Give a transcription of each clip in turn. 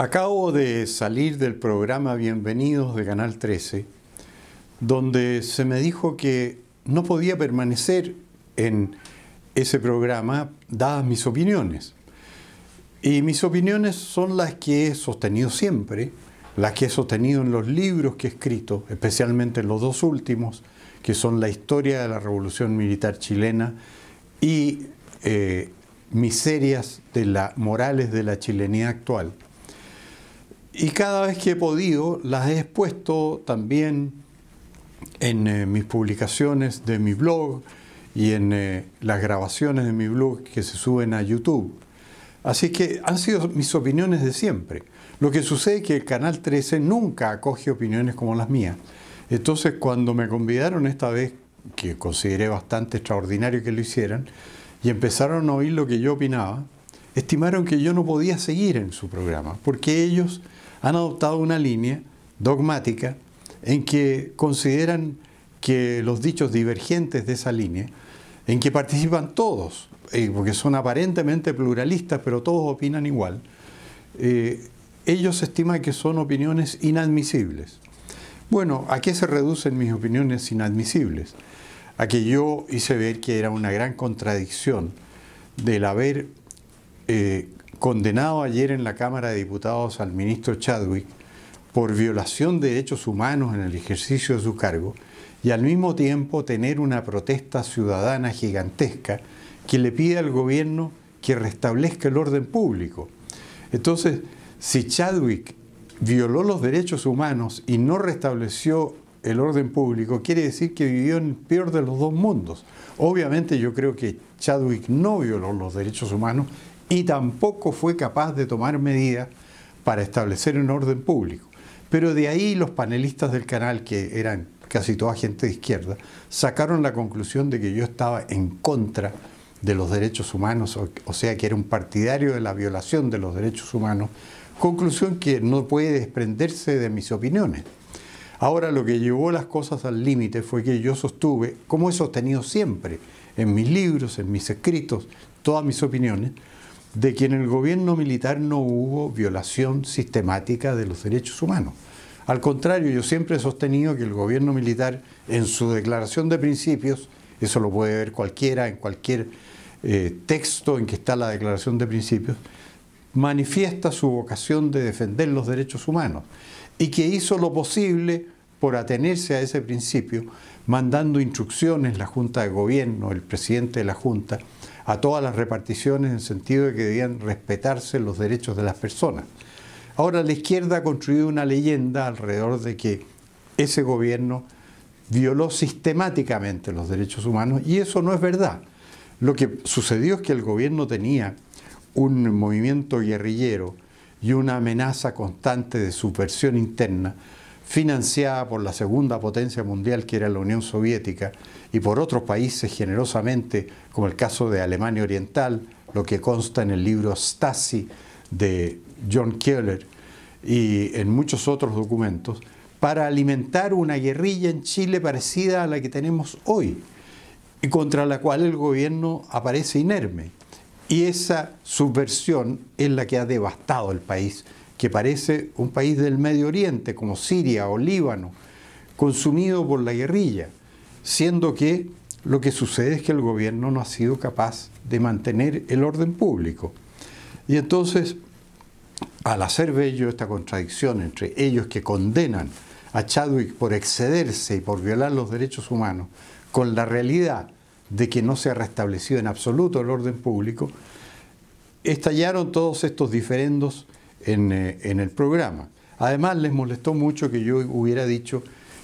Acabo de salir del programa Bienvenidos de Canal 13, donde se me dijo que no podía permanecer en ese programa dadas mis opiniones. Y mis opiniones son las que he sostenido siempre, las que he sostenido en los libros que he escrito, especialmente en los dos últimos, que son la historia de la Revolución Militar chilena y eh, miserias de la, morales de la chilenidad actual. Y cada vez que he podido, las he expuesto también en eh, mis publicaciones de mi blog y en eh, las grabaciones de mi blog que se suben a YouTube. Así que han sido mis opiniones de siempre. Lo que sucede es que el Canal 13 nunca acoge opiniones como las mías. Entonces, cuando me convidaron esta vez, que consideré bastante extraordinario que lo hicieran, y empezaron a oír lo que yo opinaba, estimaron que yo no podía seguir en su programa, porque ellos han adoptado una línea dogmática en que consideran que los dichos divergentes de esa línea, en que participan todos, eh, porque son aparentemente pluralistas, pero todos opinan igual, eh, ellos estiman que son opiniones inadmisibles. Bueno, ¿a qué se reducen mis opiniones inadmisibles? A que yo hice ver que era una gran contradicción del haber eh, condenado ayer en la Cámara de Diputados al ministro Chadwick por violación de derechos humanos en el ejercicio de su cargo y al mismo tiempo tener una protesta ciudadana gigantesca que le pide al gobierno que restablezca el orden público. Entonces, si Chadwick violó los derechos humanos y no restableció el orden público, quiere decir que vivió en el peor de los dos mundos. Obviamente yo creo que Chadwick no violó los derechos humanos y tampoco fue capaz de tomar medidas para establecer un orden público. Pero de ahí los panelistas del canal, que eran casi toda gente de izquierda, sacaron la conclusión de que yo estaba en contra de los derechos humanos, o, sea que era un partidario de la violación de los derechos humanos, conclusión que no puede desprenderse de mis opiniones. Ahora lo que llevó las cosas al límite fue que yo sostuve, como he sostenido siempre en mis libros, en mis escritos, todas mis opiniones, de que en el gobierno militar no hubo violación sistemática de los derechos humanos. Al contrario, yo siempre he sostenido que el gobierno militar, en su declaración de principios, eso lo puede ver cualquiera en cualquier eh, texto en que está la declaración de principios, manifiesta su vocación de defender los derechos humanos y que hizo lo posible por atenerse a ese principio, mandando instrucciones la Junta de Gobierno, el presidente de la Junta, a todas las reparticiones en sentido de que debían respetarse los derechos de las personas. Ahora la izquierda ha construido una leyenda alrededor de que ese gobierno violó sistemáticamente los derechos humanos y eso no es verdad. Lo que sucedió es que el gobierno tenía un movimiento guerrillero y una amenaza constante de subversión interna financiada por la segunda potencia mundial que era la Unión Soviética y por otros países generosamente, como el caso de Alemania Oriental, lo que consta en el libro Stasi de John Keller y en muchos otros documentos, para alimentar una guerrilla en Chile parecida a la que tenemos hoy y contra la cual el gobierno aparece inerme. Y esa subversión es la que ha devastado el país que parece un país del Medio Oriente, como Siria o Líbano, consumido por la guerrilla, siendo que lo que sucede es que el gobierno no ha sido capaz de mantener el orden público. Y entonces, al hacer bello esta contradicción entre ellos que condenan a Chadwick por excederse y por violar los derechos humanos, con la realidad de que no se ha restablecido en absoluto el orden público, estallaron todos estos diferendos eh, en, el programa. Además, les molestó mucho que yo hubiera dicho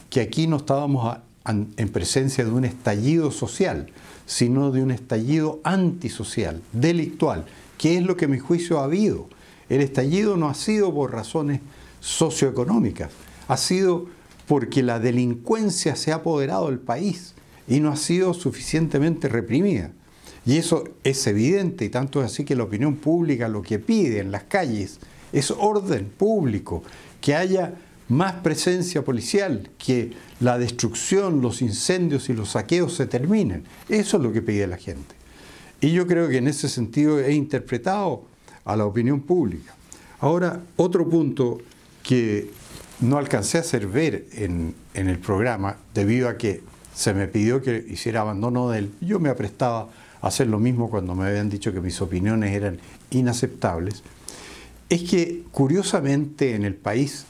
que aquí no estábamos en presencia de un estallido social, sino de un estallido antisocial, delictual, que es lo que a mi juicio ha habido. El estallido no ha sido por razones socioeconómicas, ha sido porque la delincuencia se ha apoderado del país y no ha sido suficientemente reprimida. Y eso es evidente, y tanto es así que la opinión pública lo que pide en las calles es orden público, que haya más presencia policial, que la destrucción, los incendios y los saqueos se terminen. Eso es lo que pide la gente. Y yo creo que en ese sentido he interpretado a la opinión pública. Ahora, otro punto que no alcancé a hacer ver en, en el programa, debido a que se me pidió que hiciera abandono de él, yo me aprestaba a hacer lo mismo cuando me habían dicho que mis opiniones eran inaceptables, es que curiosamente en el país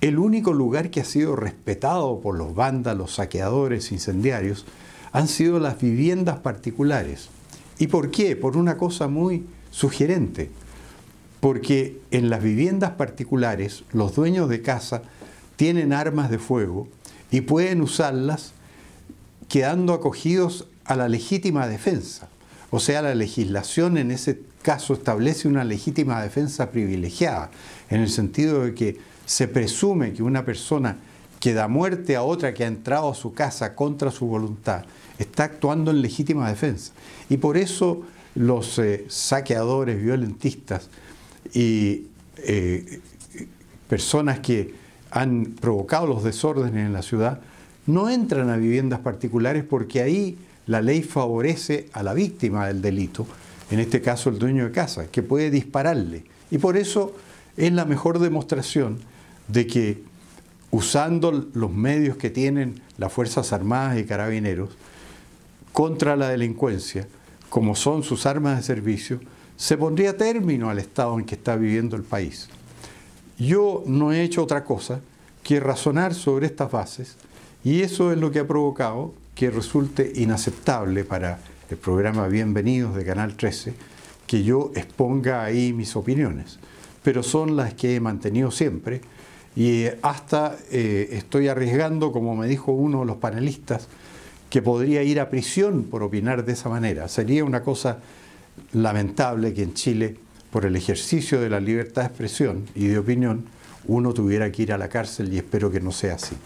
el único lugar que ha sido respetado por los vándalos, saqueadores, incendiarios, han sido las viviendas particulares. ¿Y por qué? Por una cosa muy sugerente. Porque en las viviendas particulares los dueños de casa tienen armas de fuego y pueden usarlas quedando acogidos a la legítima defensa. O sea, la legislación en ese caso establece una legítima defensa privilegiada, en el sentido de que se presume que una persona que da muerte a otra que ha entrado a su casa contra su voluntad está actuando en legítima defensa. Y por eso los eh, saqueadores, violentistas y eh, personas que han provocado los desórdenes en la ciudad no entran a viviendas particulares porque ahí la ley favorece a la víctima del delito, en este caso el dueño de casa, que puede dispararle. Y por eso es la mejor demostración de que usando los medios que tienen las Fuerzas Armadas y Carabineros contra la delincuencia, como son sus armas de servicio, se pondría término al estado en que está viviendo el país. Yo no he hecho otra cosa que razonar sobre estas bases y eso es lo que ha provocado que resulte inaceptable para el programa Bienvenidos de Canal 13 que yo exponga ahí mis opiniones, pero son las que he mantenido siempre y hasta eh, estoy arriesgando, como me dijo uno de los panelistas, que podría ir a prisión por opinar de esa manera. Sería una cosa lamentable que en Chile, por el ejercicio de la libertad de expresión y de opinión, uno tuviera que ir a la cárcel y espero que no sea así.